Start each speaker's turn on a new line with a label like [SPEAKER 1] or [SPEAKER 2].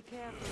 [SPEAKER 1] Be careful.